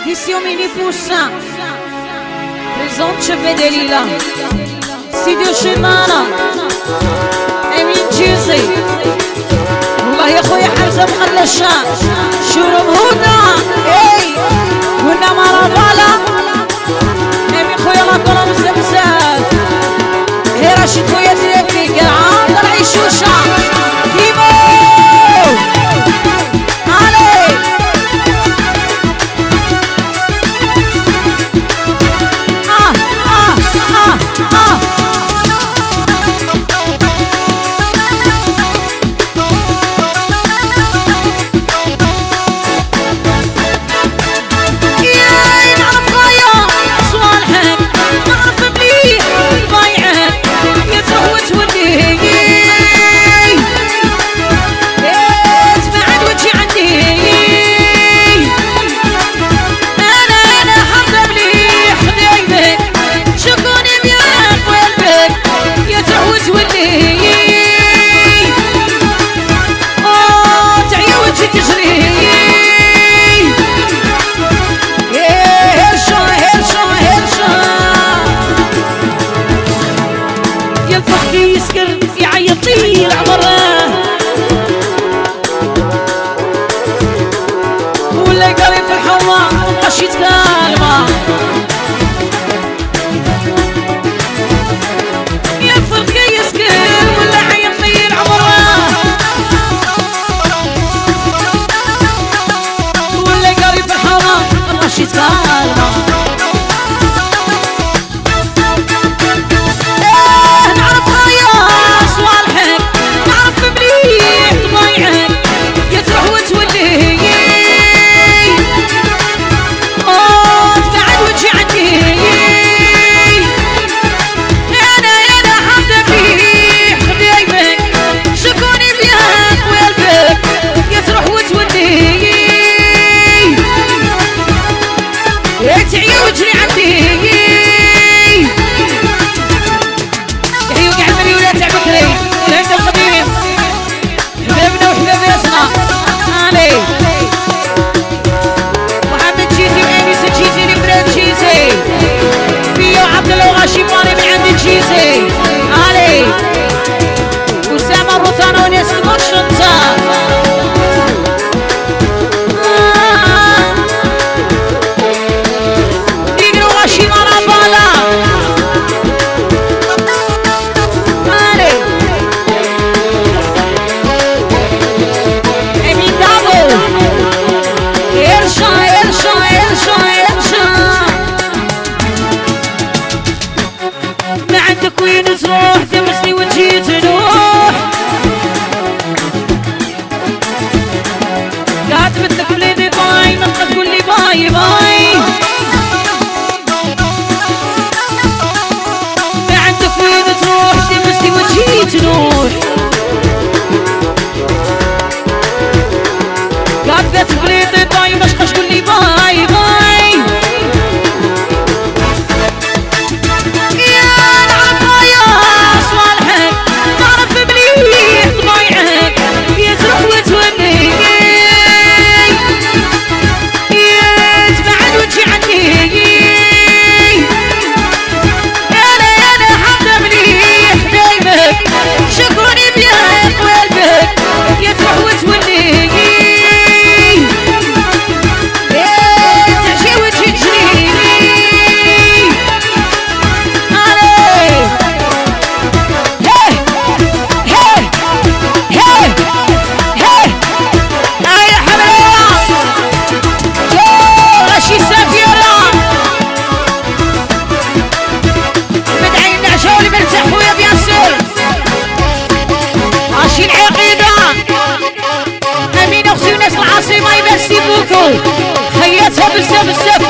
Édition Mini Poussin. Présente Cheveux Delila سيدي وشيمانة أمين جيزي والله يا خويا حمزة مخلشان شرب هدى اي هنا مرافالا أمين خويا لا كرم زمزال هي راشد queen is wrong. خياتها بالسيف السيف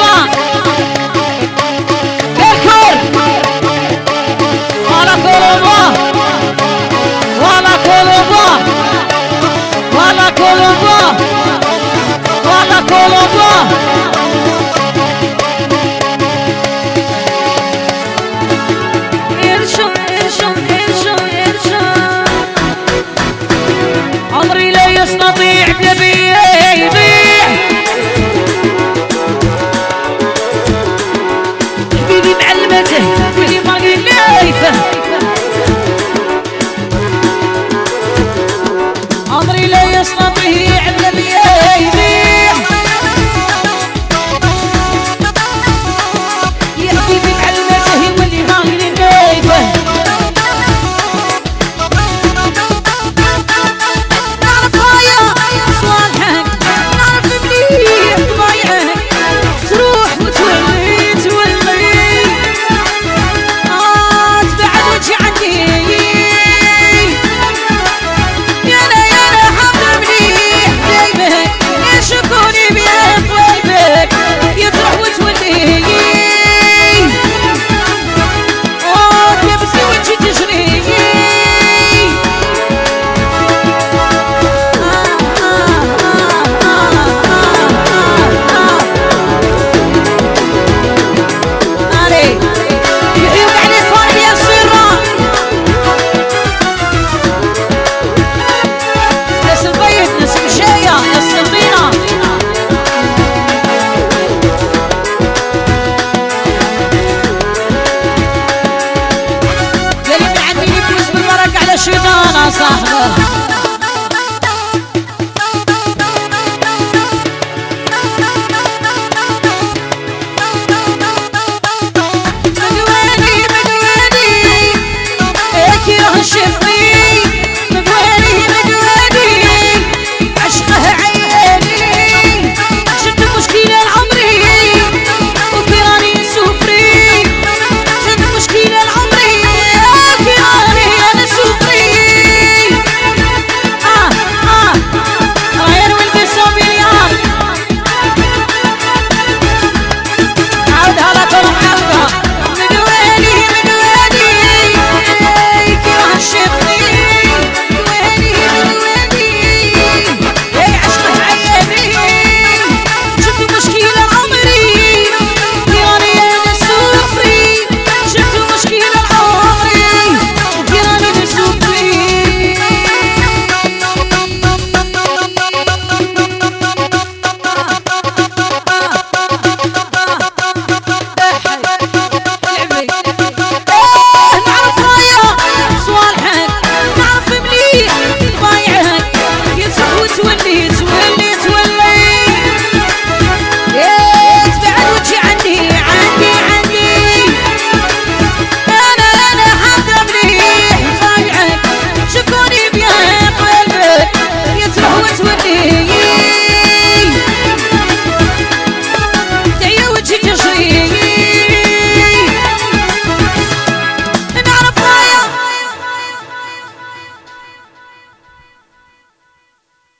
to a knee.